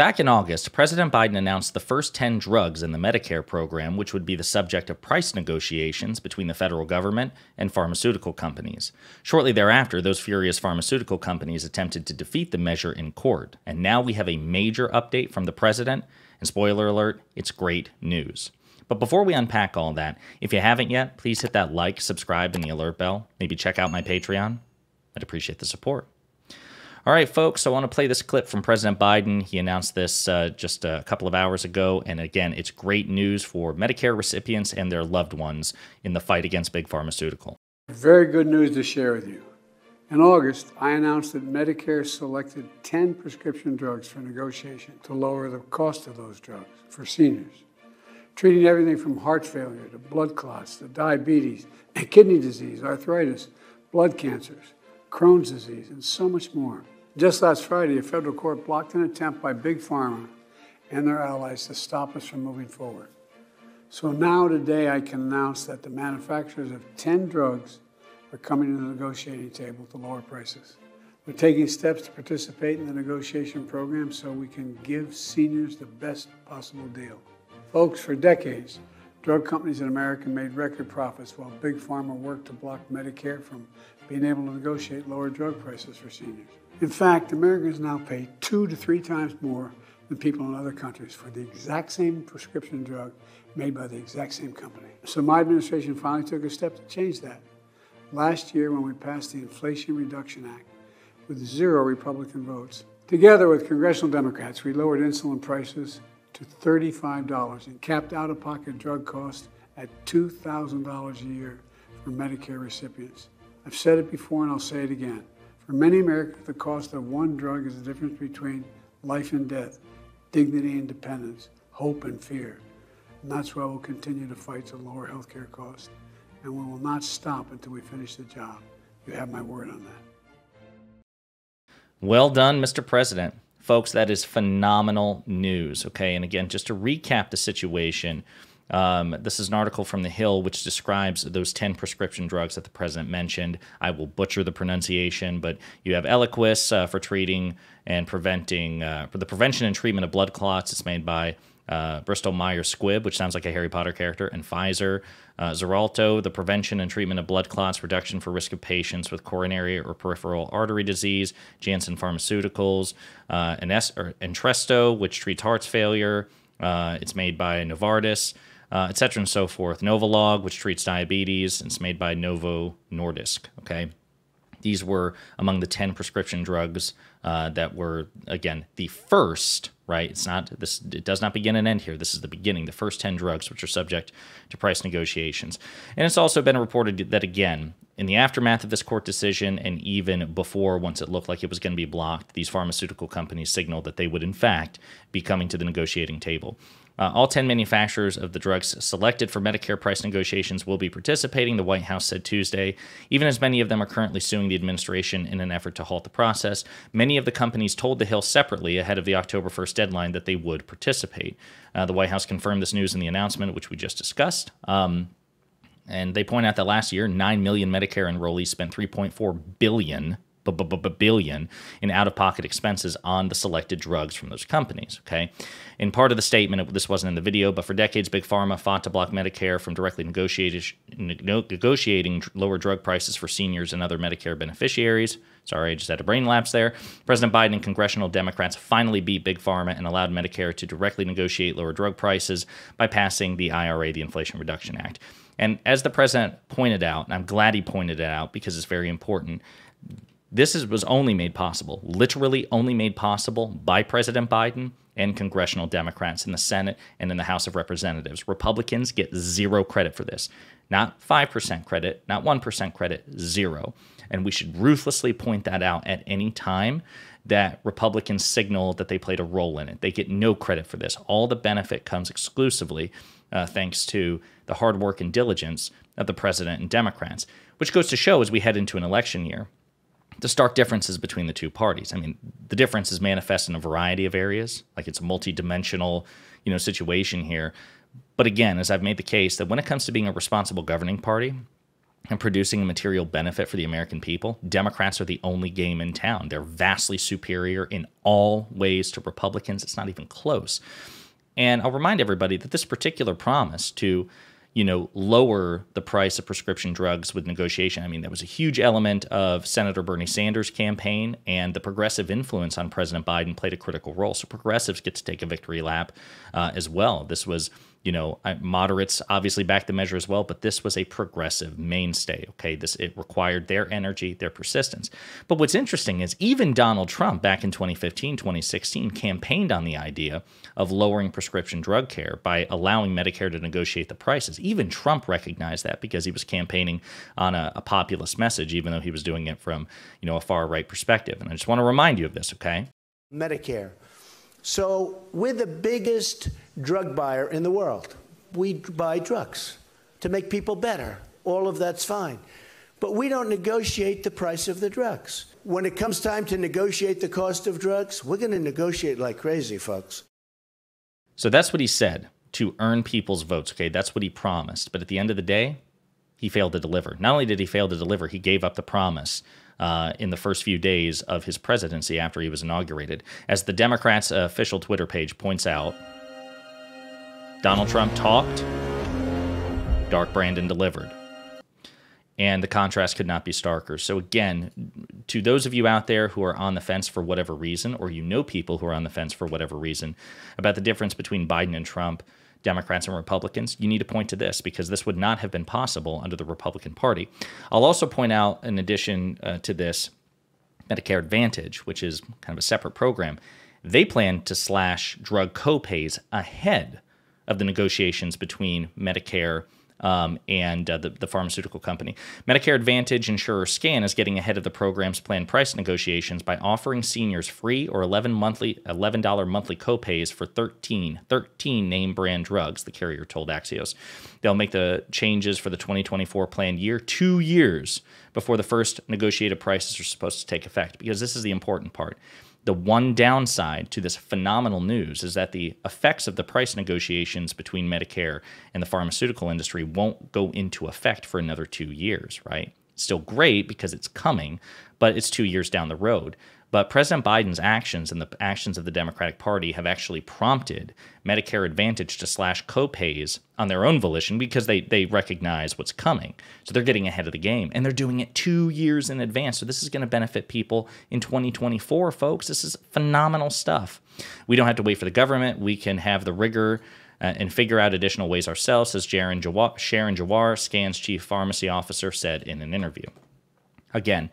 Back in August, President Biden announced the first 10 drugs in the Medicare program, which would be the subject of price negotiations between the federal government and pharmaceutical companies. Shortly thereafter, those furious pharmaceutical companies attempted to defeat the measure in court, and now we have a major update from the president, and spoiler alert, it's great news. But before we unpack all that, if you haven't yet, please hit that like, subscribe, and the alert bell. Maybe check out my Patreon. I'd appreciate the support. All right, folks, I want to play this clip from President Biden. He announced this uh, just a couple of hours ago. And again, it's great news for Medicare recipients and their loved ones in the fight against big pharmaceutical. Very good news to share with you. In August, I announced that Medicare selected 10 prescription drugs for negotiation to lower the cost of those drugs for seniors, treating everything from heart failure to blood clots to diabetes kidney disease, arthritis, blood cancers, Crohn's disease, and so much more. Just last Friday, a federal court blocked an attempt by Big Pharma and their allies to stop us from moving forward. So now, today, I can announce that the manufacturers of 10 drugs are coming to the negotiating table to lower prices. We're taking steps to participate in the negotiation program so we can give seniors the best possible deal. Folks, for decades, drug companies in America made record profits while Big Pharma worked to block Medicare from being able to negotiate lower drug prices for seniors. In fact, Americans now pay two to three times more than people in other countries for the exact same prescription drug made by the exact same company. So my administration finally took a step to change that. Last year, when we passed the Inflation Reduction Act with zero Republican votes, together with congressional Democrats, we lowered insulin prices to $35 and capped out of pocket drug costs at $2,000 a year for Medicare recipients. I've said it before and I'll say it again. For many Americans, the cost of one drug is the difference between life and death, dignity and dependence, hope and fear. And that's why we'll continue to fight to lower healthcare costs. And we will not stop until we finish the job. You have my word on that. Well done, Mr. President. Folks, that is phenomenal news. Okay. And again, just to recap the situation, um, this is an article from The Hill which describes those 10 prescription drugs that the president mentioned. I will butcher the pronunciation, but you have Eliquis uh, for treating and preventing, uh, for the prevention and treatment of blood clots. It's made by uh, Bristol Myers Squibb, which sounds like a Harry Potter character, and Pfizer. Uh, the prevention and treatment of blood clots, reduction for risk of patients with coronary or peripheral artery disease. Janssen Pharmaceuticals, uh, Entresto, which treats heart failure. Uh, it's made by Novartis uh, etc. and so forth. Novolog, which treats diabetes, it's made by Novo Nordisk. Okay, these were among the ten prescription drugs uh, that were again the first. Right, it's not this. It does not begin and end here. This is the beginning. The first ten drugs, which are subject to price negotiations, and it's also been reported that again, in the aftermath of this court decision, and even before, once it looked like it was going to be blocked, these pharmaceutical companies signaled that they would, in fact, be coming to the negotiating table. Uh, all 10 manufacturers of the drugs selected for Medicare price negotiations will be participating, the White House said Tuesday. Even as many of them are currently suing the administration in an effort to halt the process, many of the companies told The Hill separately ahead of the October 1st deadline that they would participate. Uh, the White House confirmed this news in the announcement, which we just discussed. Um, and they point out that last year, 9 million Medicare enrollees spent 3.4 billion billion in out-of-pocket expenses on the selected drugs from those companies. Okay, in part of the statement, this wasn't in the video, but for decades, Big Pharma fought to block Medicare from directly negotiating lower drug prices for seniors and other Medicare beneficiaries. Sorry, I just had a brain lapse there. President Biden and congressional Democrats finally beat Big Pharma and allowed Medicare to directly negotiate lower drug prices by passing the IRA, the Inflation Reduction Act. And as the president pointed out, and I'm glad he pointed it out because it's very important, this is, was only made possible, literally only made possible by President Biden and congressional Democrats in the Senate and in the House of Representatives. Republicans get zero credit for this. Not 5% credit, not 1% credit, zero. And we should ruthlessly point that out at any time that Republicans signal that they played a role in it. They get no credit for this. All the benefit comes exclusively uh, thanks to the hard work and diligence of the president and Democrats, which goes to show as we head into an election year the stark differences between the two parties. I mean, the difference is manifest in a variety of areas, like it's a multi-dimensional, you know, situation here. But again, as I've made the case that when it comes to being a responsible governing party, and producing a material benefit for the American people, Democrats are the only game in town. They're vastly superior in all ways to Republicans. It's not even close. And I'll remind everybody that this particular promise to you know, lower the price of prescription drugs with negotiation. I mean, that was a huge element of Senator Bernie Sanders' campaign, and the progressive influence on President Biden played a critical role. So progressives get to take a victory lap uh, as well. This was you know, moderates obviously backed the measure as well, but this was a progressive mainstay. Okay, this it required their energy, their persistence. But what's interesting is even Donald Trump back in 2015, 2016 campaigned on the idea of lowering prescription drug care by allowing Medicare to negotiate the prices. Even Trump recognized that because he was campaigning on a, a populist message, even though he was doing it from you know a far right perspective. And I just want to remind you of this. Okay, Medicare. So we're the biggest drug buyer in the world. We buy drugs to make people better. All of that's fine. But we don't negotiate the price of the drugs. When it comes time to negotiate the cost of drugs, we're going to negotiate like crazy, folks. So that's what he said to earn people's votes. Okay, that's what he promised. But at the end of the day, he failed to deliver. Not only did he fail to deliver, he gave up the promise uh, in the first few days of his presidency after he was inaugurated. As the Democrats' official Twitter page points out, Donald Trump talked, Dark Brandon delivered. And the contrast could not be starker. So, again, to those of you out there who are on the fence for whatever reason, or you know people who are on the fence for whatever reason about the difference between Biden and Trump, Democrats and Republicans, you need to point to this because this would not have been possible under the Republican Party. I'll also point out, in addition uh, to this, Medicare Advantage, which is kind of a separate program, they plan to slash drug copays ahead of the negotiations between Medicare um, and uh, the, the, pharmaceutical company. Medicare Advantage insurer Scan is getting ahead of the program's planned price negotiations by offering seniors free or 11 monthly $11 monthly copays for 13 13 name brand drugs, the carrier told Axios. They'll make the changes for the 2024 planned year 2 years before the first negotiated prices are supposed to take effect because this is the important part. The one downside to this phenomenal news is that the effects of the price negotiations between Medicare and the pharmaceutical industry won't go into effect for another two years, right? Still great because it's coming, but it's two years down the road. But President Biden's actions and the actions of the Democratic Party have actually prompted Medicare Advantage to slash copays on their own volition because they, they recognize what's coming. So they're getting ahead of the game and they're doing it two years in advance. So this is going to benefit people in 2024, folks. This is phenomenal stuff. We don't have to wait for the government. We can have the rigor uh, and figure out additional ways ourselves, as Sharon Jhawar, Sharon Jhawar, Scan's chief pharmacy officer, said in an interview. Again,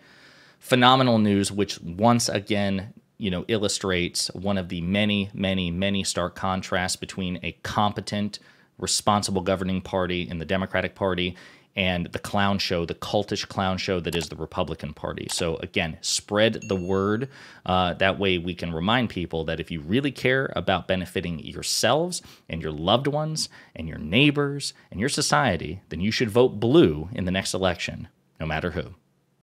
phenomenal news, which once again, you know, illustrates one of the many, many, many stark contrasts between a competent, responsible governing party in the Democratic Party and the clown show, the cultish clown show that is the Republican Party. So, again, spread the word. Uh, that way, we can remind people that if you really care about benefiting yourselves and your loved ones and your neighbors and your society, then you should vote blue in the next election, no matter who.